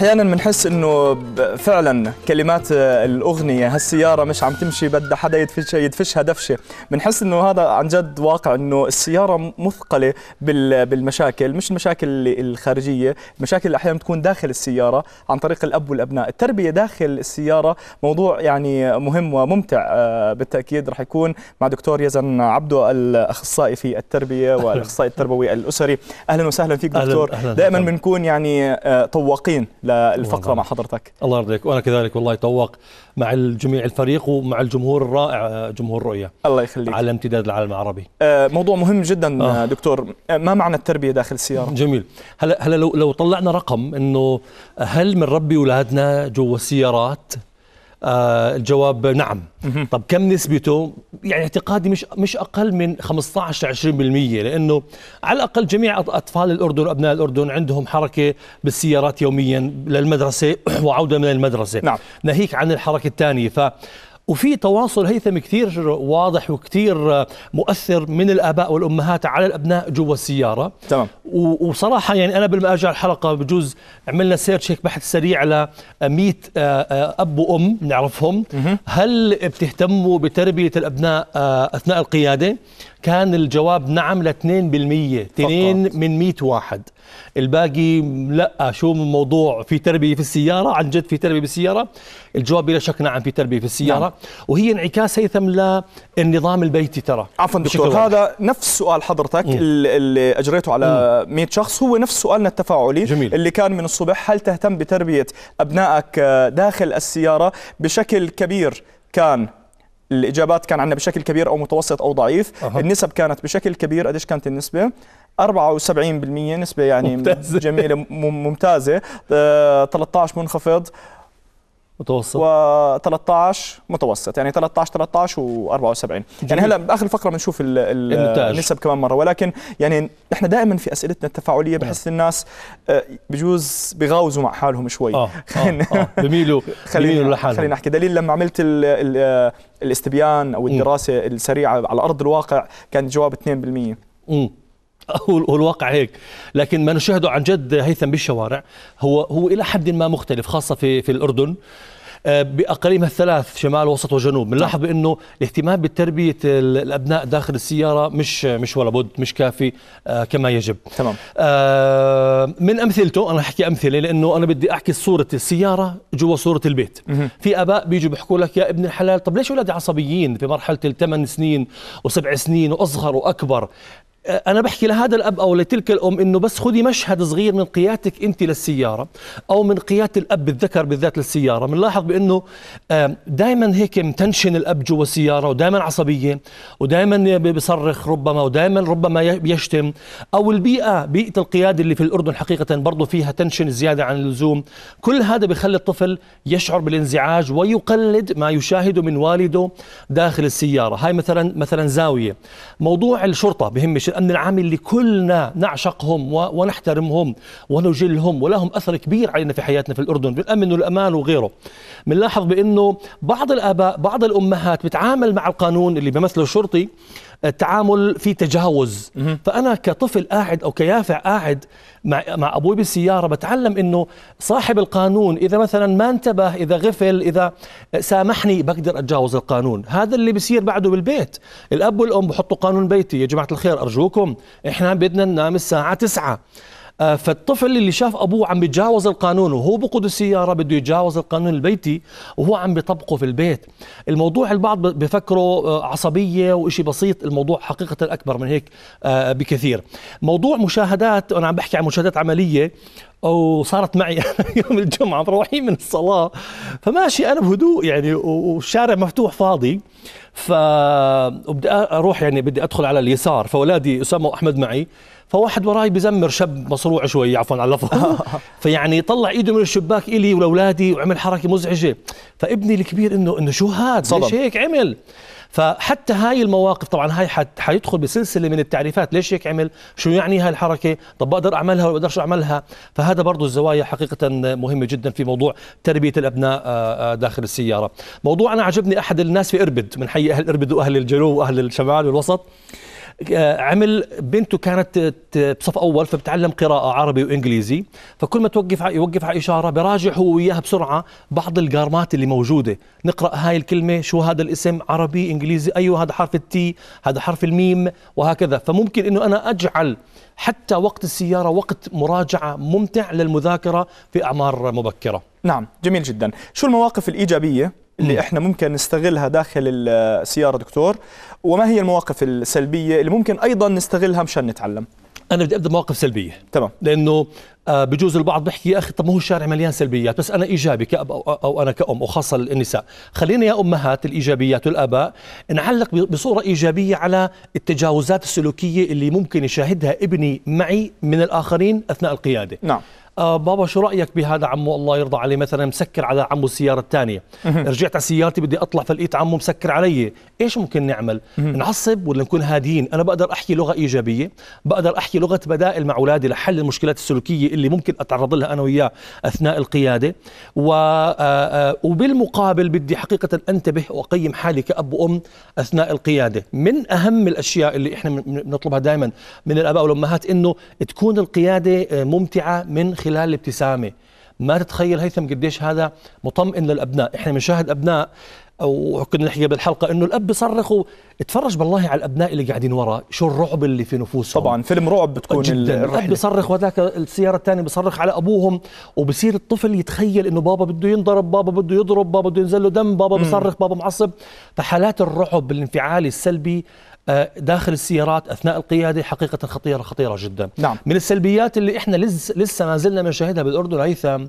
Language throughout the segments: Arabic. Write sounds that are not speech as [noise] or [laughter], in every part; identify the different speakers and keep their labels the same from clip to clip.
Speaker 1: أحيانا بنحس إنه فعلا كلمات الأغنية هالسيارة مش عم تمشي بدها حدا يدفش يدفشها دفشة. بنحس إنه هذا عن جد واقع إنه السيارة مثقلة بال- بالمشاكل مش المشاكل الخارجية المشاكل أحيانا بتكون داخل السيارة عن طريق الأب والأبناء. التربية داخل السيارة موضوع يعني مهم وممتع آه، بالتأكيد رح يكون مع دكتور يزن عبده الأخصائي في التربية [laughs] والأخصائي التربوي الأسري. أهلا وسهلا فيك دكتور. دائما. بنكون يعني آه، طواقين.
Speaker 2: للفقرة
Speaker 1: مع حضرتك.
Speaker 2: الله يرضيك وأنا كذلك والله يتوق مع الجميع الفريق ومع الجمهور الرائع جمهور رؤيا
Speaker 1: الله يخليك.
Speaker 2: على امتداد العالم العربي.
Speaker 1: آه، موضوع مهم جدا
Speaker 2: آه.
Speaker 1: آه. دكتور. آه، ما معنى التربية داخل السيارة؟
Speaker 2: جميل. هلا هلا لو لو طلعنا رقم إنه هل بنربي اولادنا جوا السيارات آه الجواب نعم. طب كم نسبته يعني اعتقادي مش مش أقل من 15 ل 20% لأنه على الأقل جميع أطفال الأردن وأبناء الأردن عندهم حركة بالسيارات يوميا للمدرسة [clears throat] وعودة من المدرسة
Speaker 1: نعم.
Speaker 2: ناهيك عن الحركة الثانية ف وفي تواصل هيثم كثير واضح وكثير مؤثر من الآباء والأمهات على الأبناء جوا السيارة.
Speaker 1: تمام.
Speaker 2: و- وصراحة يعني أنا قبل ما أرجع الحلقة بجوز عملنا سيرش هيك بحث سريع على 100 آه، آه، أب وأم نعرفهم. هل بتهتموا بتربية الأبناء آه، أثناء القيادة؟ كان الجواب نعم ل 2% 2 من 100 واحد. الباقي لا شو الموضوع في تربية في السيارة؟ عن جد في تربية بالسيارة؟ الجواب بلا شك نعم في تربية في السيارة.
Speaker 1: نعم.
Speaker 2: وهي انعكاس هيثم للنظام البيتي ترى
Speaker 1: عفوا دكتور. هذا نفس سؤال حضرتك ال- اللي أجريته على 100 شخص. هو نفس سؤالنا التفاعلي
Speaker 2: جميل.
Speaker 1: اللي كان من الصبح هل تهتم بتربية أبنائك داخل السيارة؟ بشكل كبير كان الإجابات كان عندنا بشكل كبير أو متوسط أو ضعيف.
Speaker 2: أها.
Speaker 1: النسب كانت بشكل كبير. قديش كانت النسبة؟ 74% نسبة يعني
Speaker 2: ممتازة.
Speaker 1: جميلة م- ممتازة. آه، 13 منخفض.
Speaker 2: متوسط.
Speaker 1: و13 متوسط يعني 13 13 و74 يعني. هلا بآخر الفقره بنشوف. النسب كمان مرة. ولكن يعني إحنا دائما في أسئلتنا التفاعلية بحس الناس آه، بجوز بغاوزوا مع حالهم شوي.
Speaker 2: آه [laughs]
Speaker 1: خلينا-
Speaker 2: آه, آه. بميلوا [laughs]
Speaker 1: خلينا
Speaker 2: لحالهم.
Speaker 1: خلينا نحكي. دليل لما عملت ال ال آه، الاستبيان أو الدراسة السريعة على أرض الواقع كان الجواب 2%
Speaker 2: امم هو الواقع هيك. لكن ما نشاهده عن جد هيثم بالشوارع هو هو إلى حد ما مختلف خاصة في في الأردن. آه، باقاليمها الثلاث شمال وسط وجنوب. بنلاحظ بأنه الاهتمام بتربيه ال- الأبناء داخل السيارة مش مش ولا بد مش كافي آه، كما يجب.
Speaker 1: تمام.
Speaker 2: آه، من أمثلته أنا أحكي أمثلة لأنه أنا بدي أحكي صورة السيارة جوا صورة البيت. في آباء بيجوا بيحكوا لك يا ابن الحلال طب ليش اولادي عصبيين في مرحلة الثمان سنين وسبع سنين وأصغر وأكبر؟ آه، أنا بحكي لهذا الأب أو لتلك الأم إنه بس خذي مشهد صغير من قيادتك أنت للسيارة أو من قيادة الأب الذكر بالذات للسيارة بنلاحظ بأنه دائما هيك متنشن الأب جوا السيارة ودائما عصبية ودائما بيصرخ ربما ودائما ربما ي- بيشتم أو البيئة بيئة القيادة اللي في الأردن حقيقه برضه فيها تنشن زيادة عن اللزوم كل هذا بيخلي الطفل يشعر بالانزعاج ويقلد ما يشاهده من والده داخل السيارة. هاي مثلا مثلا زاوية. موضوع الشرطة بهمش الامن العام اللي كلنا نعشقهم ونحترمهم ونجلهم ولهم أثر كبير علينا في حياتنا في الأردن بالامن والأمان وغيره. بنلاحظ بأنه بعض الآباء بعض الأمهات بتعامل مع القانون اللي بيمثله الشرطي التعامل في تجاوز. فأنا كطفل قاعد أو كيافع قاعد مع مع أبوي بالسيارة بتعلم إنه صاحب القانون إذا مثلا ما انتبه إذا غفل إذا سامحني بقدر أتجاوز القانون. هذا اللي بيصير بعده بالبيت. الأب والأم بحطوا قانون بيتي. يا جماعة الخير أرجوكم إحنا بدنا ننام الساعة 9 آه، فالطفل اللي شاف أبوه عم بيتجاوز القانون وهو بقود السياره بده يتجاوز القانون البيتي وهو عم بيطبقه في البيت. الموضوع البعض بفكره آه، عصبية وإشي بسيط الموضوع حقيقة أكبر من هيك آه، بكثير. موضوع مشاهدات أنا عم بحكي عن مشاهدات عملية. وصارت معي [laughs] يوم الجمعة مروحين من الصلاة. فماشي أنا بهدوء يعني والشارع مفتوح فاضي. ف أروح يعني بدي أدخل على اليسار. فاولادي أسامة وأحمد معي. فواحد وراي بزمر شاب مصروع شوي عفوا على اللفظ. [laughs] فيعني طلع إيده من الشباك إلي ولأولادي وعمل حركة مزعجة. فابني الكبير إنه إنه شو هاد. ليش هيك عمل؟ فحتى هاي المواقف طبعا هاي حيدخل بسلسلة من التعريفات. ليش هيك عمل؟ شو يعني هاي الحركة؟ طب بقدر أعملها ولا بقدرش أعملها؟ فهذا برضو الزوايا حقيقة مهمة جدا في موضوع تربية الأبناء آه، آه، داخل السيارة. موضوع أنا عجبني أحد الناس في إربد من حي أهل إربد وأهل الجنوب وأهل الشمال والوسط. عمل بنته كانت بصف أول فبتعلم قراءة عربي وإنجليزي. فكل ما توقف يوقف على إشارة براجع هو وياها بسرعة بعض الجارمات اللي موجودة. نقرأ هاي الكلمة شو هذا الاسم؟ عربي إنجليزي أيوه هذا حرف التي هذا حرف الميم وهكذا. فممكن إنه أنا أجعل حتى وقت السيارة وقت مراجعة ممتع للمذاكرة في أعمار مبكرة.
Speaker 1: نعم جميل جدا. شو المواقف الإيجابية؟ اللي. إحنا ممكن نستغلها داخل السيارة دكتور. وما هي المواقف السلبية اللي ممكن أيضا نستغلها مشان نتعلم؟
Speaker 2: أنا بدي أبدأ مواقف سلبية.
Speaker 1: تمام.
Speaker 2: لأنه آه، بجوز البعض بيحكي يا أخي طب ما هو الشارع مليان سلبيات بس أنا إيجابي كأب أو, أنا كأم وخاصة النساء. خلينا يا أمهات الإيجابيات والآباء نعلق بصورة إيجابية على التجاوزات السلوكية اللي ممكن يشاهدها ابني معي من الآخرين أثناء القيادة.
Speaker 1: نعم.
Speaker 2: آه بابا شو رأيك بهذا عمو الله يرضى عليه؟ مثلا مسكر على عمو السيارة الثانية. رجعت على سيارتي بدي أطلع فلقيت عمو مسكر علي. إيش ممكن نعمل؟ نعصب ولا نكون هادين؟ أنا بقدر أحكي لغة إيجابية بقدر أحكي لغة بدائل مع أولادي لحل المشكلات السلوكية اللي ممكن أتعرض لها أنا وياه أثناء القيادة. و آه، آه، وبالمقابل بدي حقيقة أنتبه وأقيم حالي كأب وأم أثناء القيادة. من أهم الأشياء اللي إحنا بنطلبها دائما من الآباء والأمهات إنه تكون القيادة آه، ممتعة من خلال الابتسامة. ما تتخيل هيثم قديش هذا مطمئن للأبناء. إحنا بنشاهد أبناء وكنا نحكي بالحلقة إنه الأب بيصرخ اتفرج بالله على الأبناء اللي قاعدين ورا. شو الرعب اللي في نفوسهم.
Speaker 1: طبعا فيلم رعب بتكون
Speaker 2: جدا. الأب
Speaker 1: الرحلة.
Speaker 2: بيصرخ وذاك السيارة الثانية بيصرخ على أبوهم وبصير الطفل يتخيل إنه بابا بده ينضرب بابا بده يضرب بابا بده ينزل له دم بابا بيصرخ بابا معصب. فحالات الرعب الانفعالي السلبي داخل السيارات أثناء القيادة حقيقة خطيرة خطيرة جدا.
Speaker 1: نعم.
Speaker 2: من السلبيات اللي إحنا لسه لسه ما زلنا بنشاهدها بالأردن هيثم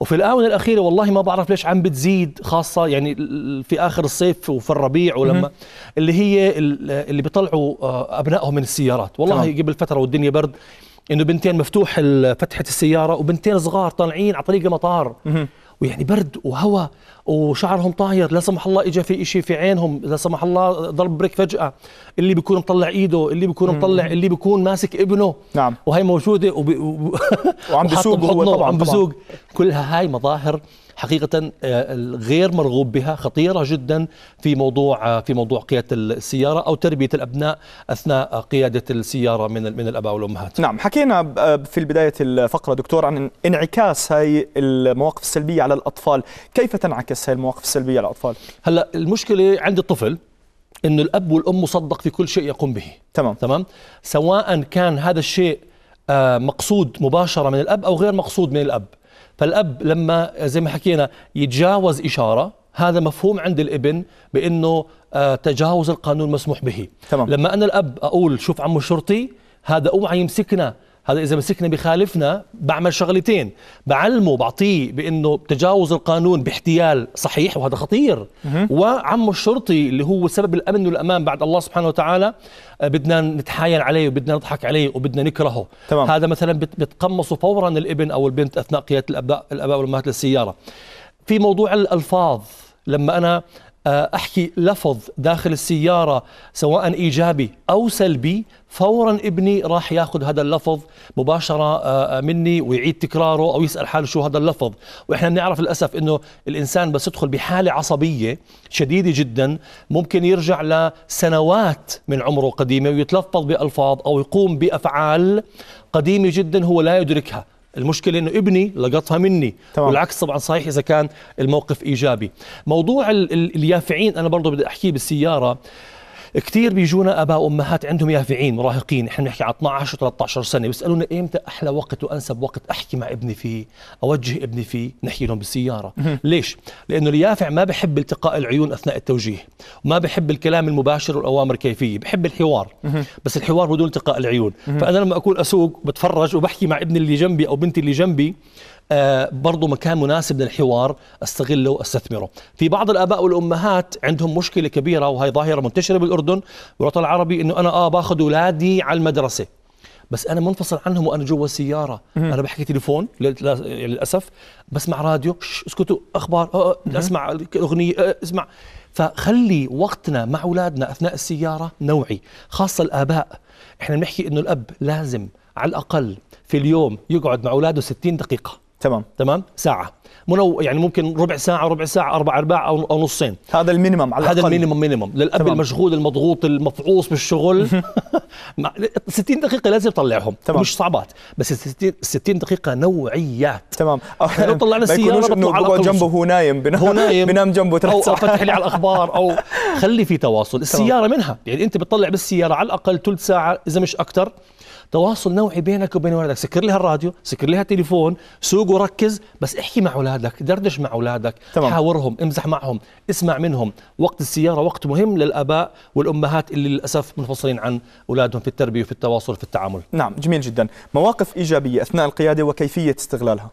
Speaker 2: وفي الآونة الأخيرة والله ما بعرف ليش عم بتزيد خاصة يعني في آخر الصيف وفي الربيع ولما اللي هي ال- اللي بيطلعوا آه، أبنائهم من السيارات. والله
Speaker 1: تمام.
Speaker 2: قبل فتره والدنيا برد إنه بنتين مفتوح فتحة السيارة وبنتين صغار طالعين على طريق المطار. ويعني برد وهواء وشعرهم طاير لا سمح الله اجى في إشي في عينهم لا سمح الله ضرب بريك فجأة اللي بيكون مطلع إيده اللي بيكون مطلع اللي بيكون ماسك ابنه
Speaker 1: نعم.
Speaker 2: وهي موجودة وب...
Speaker 1: وعم بيسوق هو طبعاً،
Speaker 2: وعم
Speaker 1: طبعاً.
Speaker 2: بيسوق كلها هاي مظاهر حقيقة آه، غير مرغوب بها خطيرة جدا في موضوع آه، في موضوع قيادة السيارة أو تربية الأبناء أثناء قيادة السيارة من من الآباء والأمهات.
Speaker 1: نعم حكينا ب- في بداية الفقرة دكتور عن انعكاس هاي المواقف السلبية على الأطفال. كيف تنعكس هاي المواقف السلبية على الأطفال؟
Speaker 2: هلأ المشكلة عند الطفل إنه الأب والأم مصدق في كل شيء يقوم به.
Speaker 1: تمام.
Speaker 2: تمام؟ سواء كان هذا الشيء آه، مقصود مباشرة من الأب أو غير مقصود من الأب. فالأب لما زي ما حكينا يتجاوز إشارة هذا مفهوم عند الإبن بأنه آه، تجاوز القانون مسموح به
Speaker 1: تمام.
Speaker 2: لما أنا الأب أقول شوف عمو الشرطي هذا اوعى يمسكنا هذا إذا مسكنا بخالفنا بعمل شغلتين. بعلمه بعطيه بإنه تجاوز القانون باحتيال صحيح وهذا خطير. وعمه الشرطي اللي هو سبب الأمن والأمان بعد الله سبحانه وتعالى آه، بدنا نتحايل عليه وبدنا نضحك عليه وبدنا نكرهه.
Speaker 1: تمام.
Speaker 2: هذا مثلا بت- بتقمصوا فورا الإبن أو البنت أثناء قيادة الاباء الأباء والأمهات للسيارة. في موضوع الألفاظ لما أنا أحكي لفظ داخل السيارة سواء إيجابي أو سلبي فورا ابني راح ياخذ هذا اللفظ مباشرة آه، مني ويعيد تكراره أو يسأل حاله شو هذا اللفظ. وإحنا بنعرف للأسف إنه الإنسان بس يدخل بحالة عصبية شديدة جدا ممكن يرجع لسنوات من عمره قديمة ويتلفظ بألفاظ أو يقوم بأفعال قديمة جدا هو لا يدركها. المشكلة إنه ابني لقطها مني.
Speaker 1: تمام.
Speaker 2: والعكس طبعا صحيح إذا كان الموقف إيجابي. موضوع ال- ال- اليافعين أنا برضه بدي أحكيه بالسيارة. كثير بيجونا أباء وأمهات عندهم يافعين مراهقين. إحنا بنحكي على 12 و13 سنة. بيسألونا إمتى أحلى وقت وأنسب وقت أحكي مع ابني فيه أوجه ابني فيه نحكي لهم بالسيارة. ليش؟ لأنه اليافع ما بحب التقاء العيون أثناء التوجيه وما بحب الكلام المباشر والأوامر الكيفية بحب الحوار. بس الحوار بدون التقاء العيون. فأنا لما اكون أسوق بتفرج وبحكي مع ابني اللي جنبي أو بنتي اللي جنبي آه برضو مكان مناسب للحوار استغله واستثمره في بعض الآباء والأمهات عندهم مشكلة كبيرة وهي ظاهرة منتشرة بالأردن والوطن العربي إنه أنا آه باخذ أولادي على المدرسة. بس أنا منفصل عنهم وأنا جوا السيارة. أنا بحكي تليفون لل- لا- للأسف بسمع راديو اسكتوا أخبار آه آه، اسمع أغنية آه اسمع. فخلي وقتنا مع أولادنا أثناء السيارة نوعي. خاصة الآباء. إحنا بنحكي إنه الأب لازم على الأقل في اليوم يقعد مع أولاده 60 دقيقة.
Speaker 1: تمام.
Speaker 2: تمام؟ ساعة. منو يعني ممكن ربع ساعة ربع ساعة أربع أرباع أو أو نصين.
Speaker 1: هذا ال minimum على
Speaker 2: هذا
Speaker 1: الأقل.
Speaker 2: ال minimum minimum للأب
Speaker 1: تمام.
Speaker 2: المشغول المضغوط المفعوص بالشغل. [laughs] مع- 60 دقيقة لازم يطلعهم.
Speaker 1: تمام.
Speaker 2: مش صعبات بس ال 60 60 دقيقة نوعيات
Speaker 1: تمام. [laughs]
Speaker 2: إحنا لو طلعنا
Speaker 1: إنه
Speaker 2: بطلع على
Speaker 1: جنبه وهو نايم بنام
Speaker 2: هو نايم. [laughs]
Speaker 1: بنام جنبه أو
Speaker 2: فتح لي على الأخبار أو خلي في تواصل. السيارة منها. يعني أنت بتطلع بالسيارة على الأقل ثلث ساعة إذا مش أكثر تواصل نوعي بينك وبين اولادك سكر لها الراديو سكر لها التليفون سوق وركز بس احكي مع أولادك دردش مع أولادك
Speaker 1: تمام.
Speaker 2: حاورهم امزح معهم اسمع منهم. وقت السيارة وقت مهم للأباء والأمهات اللي للأسف منفصلين عن أولادهم في التربية وفي التواصل وفي التعامل.
Speaker 1: نعم جميل جدا. مواقف إيجابية أثناء القيادة وكيفية استغلالها؟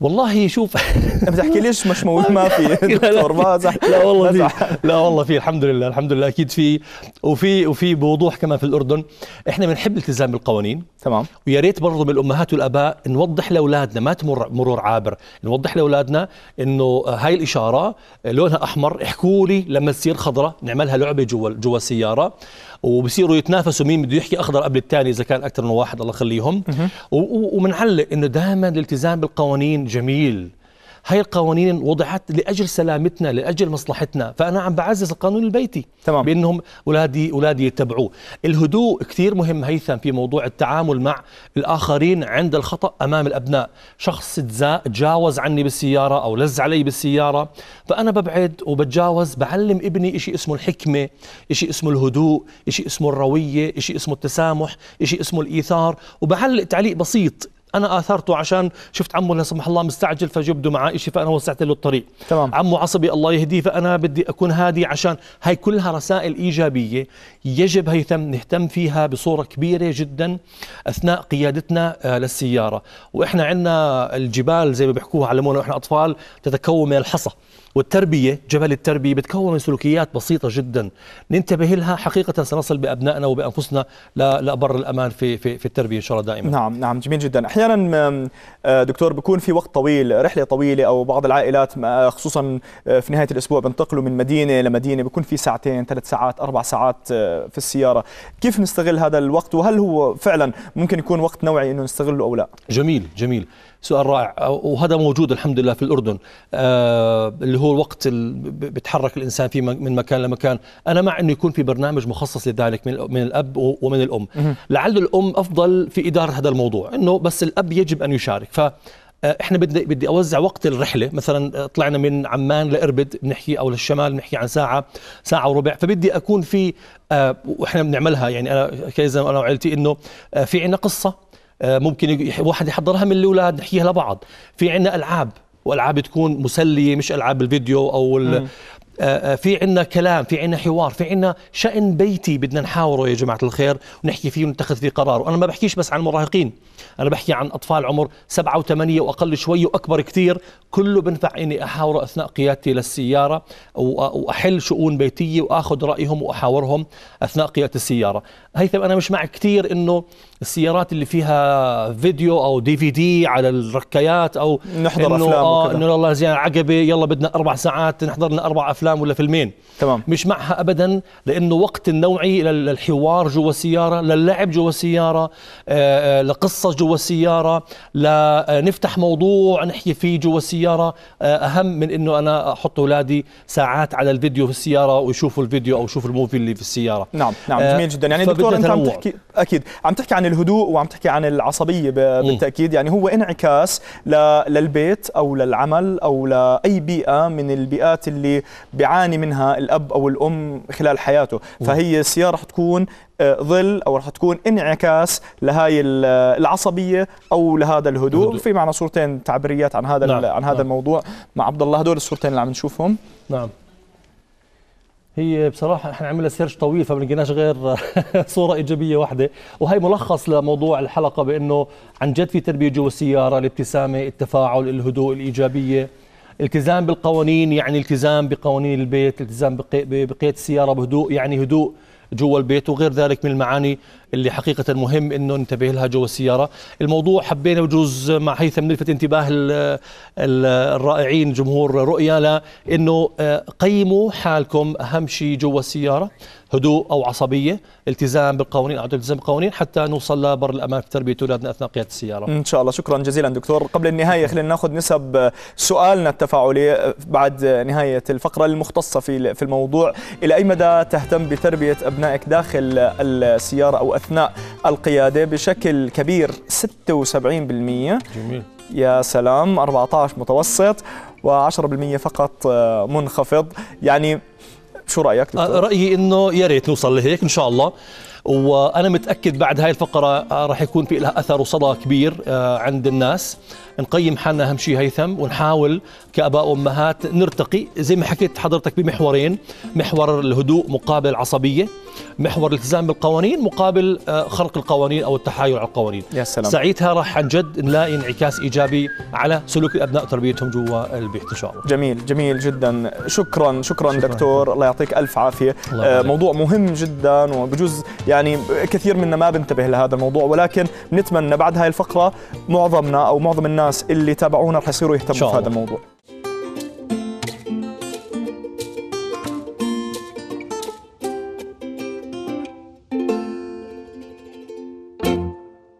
Speaker 2: والله شوف. [laughs]
Speaker 1: ما بتحكي ليش مش موجود ما في؟ [laughs] دكتور مازح
Speaker 2: لا والله في. لا والله في الحمد لله الحمد لله أكيد في. وفي وفي بوضوح كمان في الأردن. إحنا بنحب الالتزام بالقوانين.
Speaker 1: تمام.
Speaker 2: ويا ريت برضه من الأمهات والآباء نوضح لأولادنا ما تمر مرور عابر نوضح لأولادنا إنه هاي الإشارة لونها أحمر احكوا لي لما تصير خضراء نعملها لعبة جوا جوا السيارة. وبصيروا يتنافسوا مين بده يحكي أخضر قبل الثاني إذا كان أكثر من واحد الله يخليهم. ومنعلق إنه دائما الالتزام بالقوانين جميل. هاي القوانين وضعت لأجل سلامتنا لأجل مصلحتنا. فأنا عم بعزز القانون البيتي
Speaker 1: تمام.
Speaker 2: بأنهم اولادي اولادي يتبعوه. الهدوء كثير مهم هيثم في موضوع التعامل مع الآخرين عند الخطأ أمام الأبناء. شخص تجاوز عني بالسيارة أو لز علي بالسيارة فأنا ببعد وبتجاوز بعلم ابني شيء اسمه الحكمة شيء اسمه الهدوء شيء اسمه الروية شيء اسمه التسامح شيء اسمه الإيثار وبعلق تعليق بسيط. أنا آثرته عشان شفت عمه لا سمح الله مستعجل فجبده معاه شيء فأنا وسعت له الطريق.
Speaker 1: تمام.
Speaker 2: عمه عصبي الله يهديه فأنا بدي أكون هادي عشان هاي كلها رسائل إيجابية يجب هيثم نهتم فيها بصورة كبيرة جدا أثناء قيادتنا آه، للسيارة. وإحنا عندنا الجبال زي ما بيحكوها علمونا وإحنا أطفال تتكون من الحصى. والتربية جبل التربية بتكون من سلوكيات بسيطة جدا. ننتبه لها حقيقة سنصل بأبنائنا وبأنفسنا ل- لابر الأمان في في في التربية إن شاء الله دائما.
Speaker 1: نعم نعم جميل جدا. أحيانا آم، آه، دكتور بيكون في وقت طويل رحلة طويلة أو بعض العائلات ما- خصوصا آه، في نهاية الأسبوع بنتقلوا من مدينة لمدينه بيكون في ساعتين ثلاث ساعات أربع ساعات آه، في السيارة. كيف نستغل هذا الوقت؟ وهل هو فعلا ممكن يكون وقت نوعي إنه نستغله أو لا؟
Speaker 2: جميل جميل. سؤال رائع. وهذا موجود الحمد لله في الأردن. آه اللي هو الوقت اللي بتحرك الإنسان فيه من مكان لمكان. أنا مع أنه يكون في برنامج مخصص لذلك من من الأب ومن الأم. لعل الأم أفضل في إدارة هذا الموضوع. أنه بس الأب يجب أن يشارك. ف آه، إحنا بدي بدي أوزع وقت الرحلة. مثلا آه، طلعنا من عمان لإربد بنحكي أو للشمال بنحكي عن ساعة ساعة وربع. فبدي أكون في آه، وإحنا بنعملها. يعني أنا كيزن أنا وعائلتي إنه في عندنا قصة. ممكن يج- واحد يحضرها من الأولاد نحكيها لبعض. في عندنا ألعاب والعاب تكون مسلية مش ألعاب الفيديو أو آه، آه، في عندنا كلام في عندنا حوار في عندنا شأن بيتي بدنا نحاوره يا جماعة الخير ونحكي فيه ونتخذ فيه قرار. وأنا ما بحكيش بس عن المراهقين أنا بحكي عن أطفال عمر سبعة وثمانية وأقل شوي وأكبر كثير. كله بنفع إني أحاوره أثناء قيادتي للسيارة و- وأحل شؤون بيتية وأخذ رأيهم وأحاورهم أثناء قيادة السيارة. هيثم أنا مش معك كثير إنه السيارات اللي فيها فيديو أو دي في دي على الركايات أو
Speaker 1: نحضر
Speaker 2: إنه
Speaker 1: أفلام
Speaker 2: آه. إنه والله زين عقبة يلا بدنا أربع ساعات نحضر لنا أربع أفلام. ولا فيلمين.
Speaker 1: تمام.
Speaker 2: مش معها ابدا لأنه وقت النوعي لل- للحوار جوا السيارة للعب جوا السيارة آه، آه، لقصة جوا السيارة لنفتح موضوع نحكي فيه جوا السيارة. آه، أهم من إنه أنا أحط أولادي ساعات على الفيديو في السيارة ويشوفوا الفيديو أو يشوفوا الموفي اللي في السيارة.
Speaker 1: نعم نعم
Speaker 2: آه،
Speaker 1: جميل جدا. يعني دكتور أنت عم. تحكي أكيد. عم تحكي عن الهدوء وعم تحكي عن العصبية بالتأكيد. يعني هو انعكاس للبيت أو للعمل أو لأي بيئة من البيئات اللي بيعاني منها الأب أو الأم خلال حياته. فهي السيارة رح تكون آه، ظل أو رح تكون انعكاس لهاي ال- العصبية أو لهذا الهدوء.
Speaker 2: الهدوء.
Speaker 1: في معنا صورتين تعبيريات عن هذا
Speaker 2: نعم،
Speaker 1: عن هذا
Speaker 2: نعم.
Speaker 1: الموضوع. مع عبد الله هدول الصورتين اللي عم نشوفهم.
Speaker 2: نعم. هي بصراحة إحنا عملنا سيرش طويل فما لقيناش غير [laughs] صورة إيجابية واحدة. وهي ملخص لموضوع الحلقة بأنه عن جد في تربية جوا السيارة الابتسامة التفاعل الهدوء الإيجابية. التزام بالقوانين يعني التزام بقوانين البيت التزام بقي- بقيادة السيارة بهدوء يعني هدوء جوا البيت وغير ذلك من المعاني اللي حقيقة مهم إنه ننتبه لها جوا السيارة. الموضوع حبينا بجوز مع هيثم نلفت انتباه ال- ال- الرائعين جمهور رؤيا لأنه آه، قيموا حالكم أهم شيء جوا السيارة هدوء أو عصبية التزام بالقوانين أو التزام بالقوانين حتى نوصل لبر الأمان في تربية أولادنا أثناء قيادة السيارة.
Speaker 1: إن شاء الله. شكرا جزيلا دكتور. قبل النهاية خلينا ناخذ نسب سؤالنا التفاعلي بعد نهاية الفقرة المختصة في في الموضوع. إلى أي مدى تهتم بتربية أبنائك داخل السيارة أو أثناء القيادة بشكل كبير 76%
Speaker 2: جميل.
Speaker 1: يا سلام 14 متوسط و10% فقط آه، منخفض. يعني شو رأيك
Speaker 2: آه،
Speaker 1: دكتور
Speaker 2: رأيي إنه يا ريت نوصل لهيك إن شاء الله. وأنا متأكد بعد هاي الفقرة آه، راح يكون في لها أثر وصدى كبير آه، عند الناس. نقيم حالنا أهم شيء هيثم ونحاول كأباء وأمهات نرتقي. زي ما حكيت حضرتك بمحورين محور الهدوء مقابل العصبيه محور الالتزام بالقوانين مقابل آه، خرق القوانين أو التحايل على القوانين.
Speaker 1: يا سلام.
Speaker 2: ساعتها راح عن جد نلاقي انعكاس إيجابي على سلوك الأبناء وتربيتهم جوا البيت إن شاء الله.
Speaker 1: جميل جميل جدا. شكرا شكرا,
Speaker 2: شكراً.
Speaker 1: دكتور. الله يعطيك ألف عافية.
Speaker 2: الله
Speaker 1: آه،. موضوع مهم جدا وبجوز يعني كثير منا ما بنتبه لهذا الموضوع ولكن بنتمنى بعد هاي الفقرة معظمنا أو معظم الناس اللي تابعونا رح يصيروا يهتموا في هذا. الموضوع